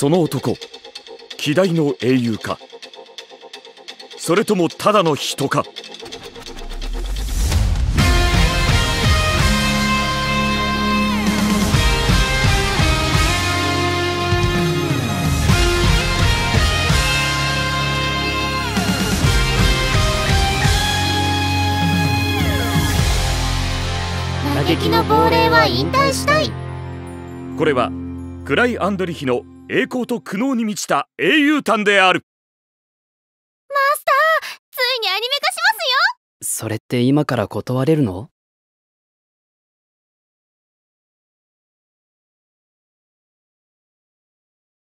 その男。希代の英雄か。それともただの人か。嘆きの亡霊は引退したい。これはクライ・アンドリヒの栄光と苦悩に満ちた英雄譚である。マスターついにアニメ化しますよ。それって今から断れるの？